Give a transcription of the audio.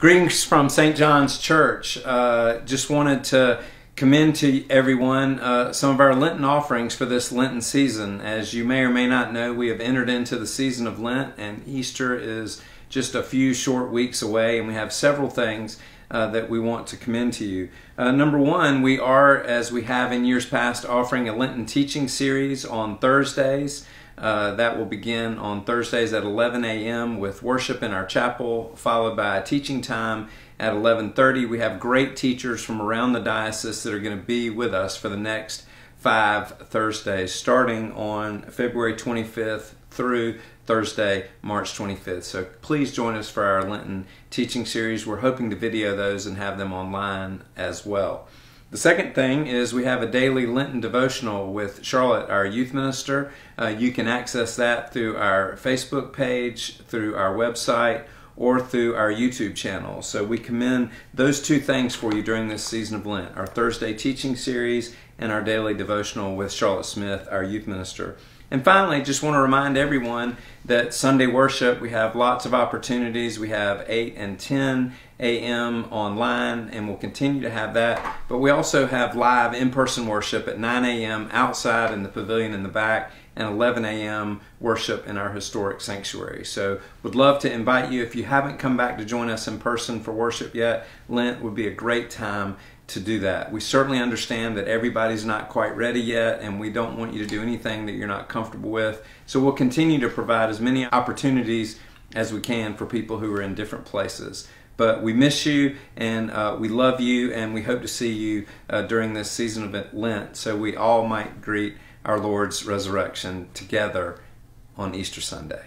Greetings from St. John's Church. Uh, just wanted to commend to everyone uh, some of our Lenten offerings for this Lenten season. As you may or may not know, we have entered into the season of Lent, and Easter is just a few short weeks away, and we have several things uh, that we want to commend to you. Uh, number one, we are, as we have in years past, offering a Lenten teaching series on Thursdays. Uh, that will begin on Thursdays at 11 a.m. with worship in our chapel, followed by a teaching time at 11:30. We have great teachers from around the diocese that are going to be with us for the next five Thursdays, starting on February 25th through Thursday, March 25th. So please join us for our Lenten teaching series. We're hoping to video those and have them online as well. The second thing is we have a daily Lenten devotional with Charlotte, our youth minister. Uh, you can access that through our Facebook page, through our website, or through our YouTube channel. So we commend those two things for you during this season of Lent our Thursday teaching series and our daily devotional with Charlotte Smith, our youth minister. And finally, just want to remind everyone that Sunday worship, we have lots of opportunities. We have 8 and 10 a.m. online, and we'll continue to have that. But we also have live in person worship at 9 a.m. outside in the pavilion in the back and 11 a.m. worship in our historic sanctuary. So, would love to invite you if you haven't come back to join us in person for worship yet. Lent would be a great time to do that. We certainly understand that everybody's not quite ready yet, and we don't want you to do anything that you're not comfortable with. So, we'll continue to provide as many opportunities as we can for people who are in different places. But we miss you and uh, we love you, and we hope to see you uh, during this season of Lent so we all might greet our Lord's resurrection together on Easter Sunday.